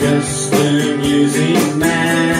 Just a music man.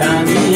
tan